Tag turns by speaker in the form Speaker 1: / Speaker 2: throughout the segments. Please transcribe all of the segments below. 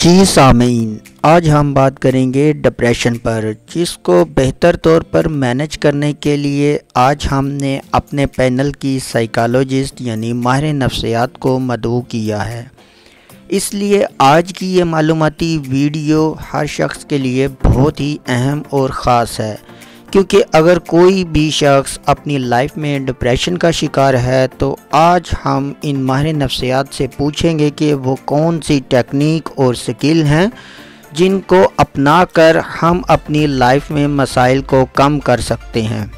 Speaker 1: जी सामीन। आज हम बात करेंगे डिप्रेशन पर, जिसको बेहतर तौर पर मैनेज करने के लिए आज हमने अपने पैनल की साइकोलॉजिस्ट यानी माहिर नफ्सियात को मदू किया है। इसलिए आज की ये मालूमती वीडियो हर शख्स के लिए बहुत ही अहम और ख़ास है। क्योंकि अगर कोई भी शख्स अपनी लाइफ में डिप्रेशन का शिकार है तो आज हम इन माहिर नफ्सियात से पूछेंगे कि वो कौन सी टेक्निक और स्किल हैं जिनको अपना कर हम अपनी लाइफ में मसाइल को कम कर सकते हैं।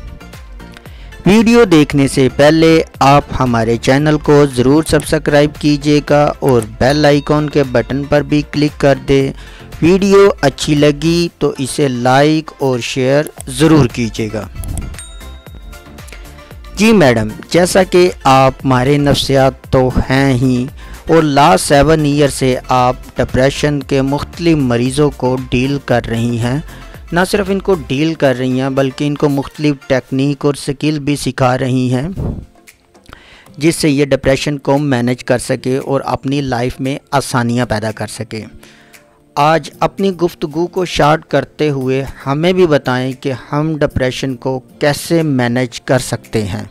Speaker 1: वीडियो देखने से पहले आप हमारे चैनल को ज़रूर सब्सक्राइब कीजिएगा और बेल आइकॉन के बटन पर भी क्लिक कर दें वीडियो अच्छी लगी तो इसे लाइक और शेयर ज़रूर कीजिएगा। जी मैडम, जैसा कि आप मारे नफ्सियात तो हैं ही और लास्ट सेवन ईयर से आप डिप्रेशन के मुख्तलिफ़ मरीज़ों को डील कर रही हैं। ना सिर्फ़ इनको डील कर रही हैं, बल्कि इनको मुख्तलिफ़ टेक्निक और स्किल भी सिखा रही हैं, जिससे ये डिप्रेशन को मैनेज कर सके और अपनी लाइफ में आसानियाँ पैदा कर सके। आज अपनी गुफ्तगु को शार्ट करते हुए हमें भी बताएँ कि हम डिप्रेशन को कैसे मैनेज कर सकते हैं।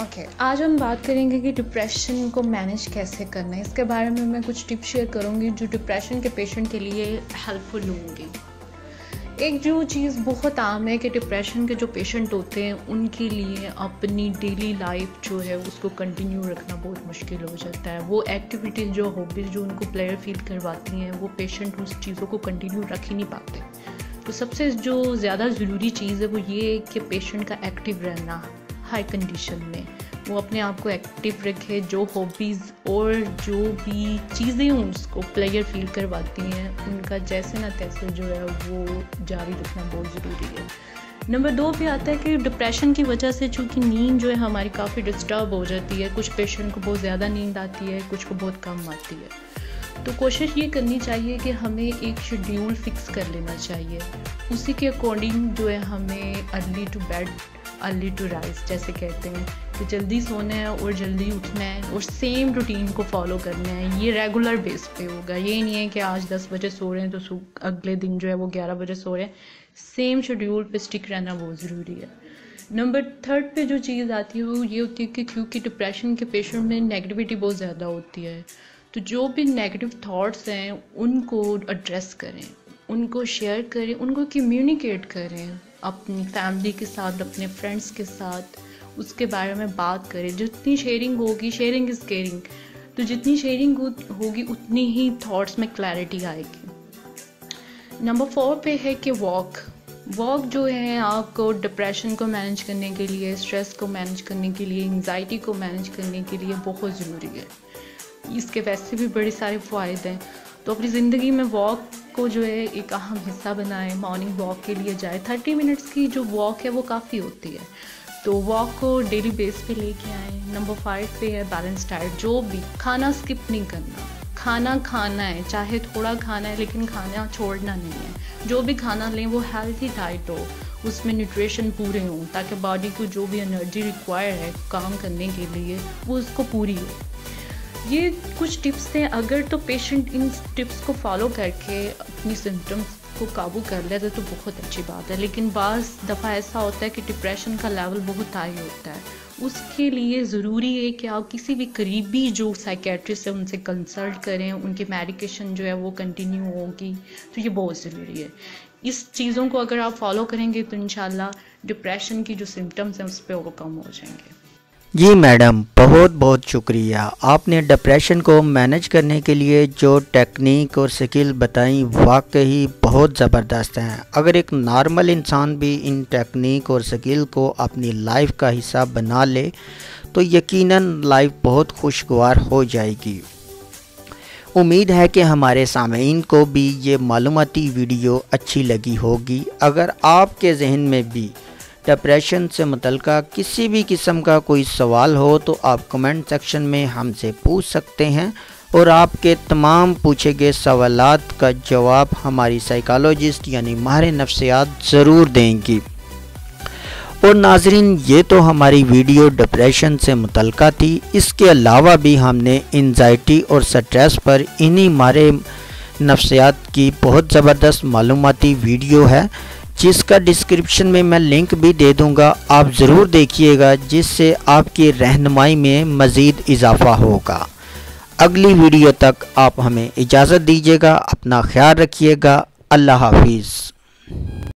Speaker 2: ओके okay, आज हम बात करेंगे कि डिप्रेशन को मैनेज कैसे करना है। इसके बारे में मैं कुछ टिप्स शेयर करूँगी जो डिप्रेशन के पेशेंट के लिए हेल्पफुल होंगी। एक जो चीज़ बहुत आम है कि डिप्रेशन के जो पेशेंट होते हैं, उनके लिए अपनी डेली लाइफ जो है, उसको कंटिन्यू रखना बहुत मुश्किल हो जाता है। वो एक्टिविटीज़ जो हॉबीज़ जो उनको प्लेयर फील करवाती हैं, वो पेशेंट उस चीज़ों को कंटिन्यू रख ही नहीं पाते। तो सबसे जो ज़्यादा ज़रूरी चीज़ है, वो ये है कि पेशेंट का एक्टिव रहना हाई कंडीशन में। वो अपने आप को एक्टिव रखे, जो हॉबीज़ और जो भी चीज़ें हों, उसको प्लेयर फील करवाती हैं, उनका जैसे ना तैसे जो है, वो जारी रखना बहुत ज़रूरी है। नंबर दो पे आता है कि डिप्रेशन की वजह से चूँकि नींद जो है, हमारी काफ़ी डिस्टर्ब हो जाती है, कुछ पेशेंट को बहुत ज़्यादा नींद आती है, कुछ को बहुत कम आती है। तो कोशिश ये करनी चाहिए कि हमें एक शेड्यूल फिक्स कर लेना चाहिए। उसी के अकॉर्डिंग जो है, हमें early to bed early to rise जैसे कहते हैं कि जल्दी सोना है और जल्दी उठना है और सेम रूटीन को फॉलो करना है। ये रेगुलर बेस पे होगा। ये नहीं है कि आज दस बजे सो रहे हैं तो अगले दिन जो है वो ग्यारह बजे सो रहे हैं। सेम शेड्यूल पे स्टिक रहना बहुत ज़रूरी है। नंबर थर्ड पे जो चीज़ आती है वो ये होती है कि क्योंकि डिप्रेशन के पेशेंट में नेगेटिविटी बहुत ज़्यादा होती है तो जो भी नेगेटिव थाट्स हैं, उनको एड्रेस करें, उनको शेयर करें, उनको कम्युनिकेट करें। अपनी फैमिली के साथ, अपने फ्रेंड्स के साथ, उसके बारे में बात करें। जितनी शेयरिंग होगी शेयरिंग इज़ केयरिंग तो जितनी शेयरिंग होगी, उतनी ही थॉट्स में क्लैरिटी आएगी। नंबर फोर पे है कि वॉक वॉक जो है आपको डिप्रेशन को मैनेज करने के लिए स्ट्रेस को मैनेज करने के लिए एंजाइटी को मैनेज करने के लिए बहुत ज़रूरी है। इसके वैसे भी बड़े सारे फ़ायदे हैं। तो अपनी ज़िंदगी में वॉक को जो है एक अहम हिस्सा बनाए मॉर्निंग वॉक के लिए जाए। थर्टी मिनट्स की जो वॉक है वो काफ़ी होती है। तो वॉक को डेली बेस पे लेके आए। नंबर फाइव पे है बैलेंस डाइट जो भी खाना स्किप नहीं करना। खाना खाना है, चाहे थोड़ा खाना है, लेकिन खाना छोड़ना नहीं है। जो भी खाना लें, वो हेल्थी डाइट हो। उसमें न्यूट्रिशन पूरे हों, ताकि बॉडी को जो भी एनर्जी रिक्वायर है काम करने के लिए, वो उसको पूरी हो। ये कुछ टिप्स थे अगर तो पेशेंट इन टिप्स को फॉलो करके अपनी सिम्टम्स को काबू कर लेते तो बहुत अच्छी बात है। लेकिन बाज़ दफ़ा ऐसा होता है कि डिप्रेशन का लेवल बहुत हाई होता है। उसके लिए ज़रूरी है कि आप किसी भी करीबी जो साइकेट्रिस्ट है, उनसे कंसल्ट करें, उनकी मेडिकेशन जो है वो कंटिन्यू होगी तो ये बहुत ज़रूरी है। इस चीज़ों को अगर आप फॉलो करेंगे तो इन डिप्रेशन की जो सिम्टम्स हैं, उस पर वो कम हो जाएँगे।
Speaker 1: जी मैडम, बहुत बहुत शुक्रिया। आपने डिप्रेशन को मैनेज करने के लिए जो टेक्निक और स्किल बताई, वाकई बहुत ज़बरदस्त हैं। अगर एक नॉर्मल इंसान भी इन टेक्निक और स्किल को अपनी लाइफ का हिस्सा बना ले तो यकीनन लाइफ बहुत खुशगवार हो जाएगी। उम्मीद है कि हमारे सामीन को भी ये मालूमती वीडियो अच्छी लगी होगी। अगर आपके जहन में भी डिप्रेशन से मुतल किसी भी किस्म का कोई सवाल हो तो आप कमेंट सेक्शन में हमसे पूछ सकते हैं और आपके तमाम पूछे गए सवाल का जवाब हमारी साइकोलॉजिस्ट यानी माहिर नफ्सियात ज़रूर देंगी। और नाजरीन, ये तो हमारी वीडियो डिप्रेशन से मुतलका थी। इसके अलावा भी हमने इन्जाइटी और स्ट्रेस पर इन्हीं मारे नफ्सियात की बहुत ज़बरदस्त मालूमती वीडियो है। जिसका डिस्क्रिप्शन में मैं लिंक भी दे दूँगा, आप ज़रूर देखिएगा, जिससे आपकी रहनमाई में मज़ीद इजाफ़ा होगा। अगली वीडियो तक आप हमें इजाज़त दीजिएगा, अपना ख्याल रखिएगा। अल्लाह हाफिज़।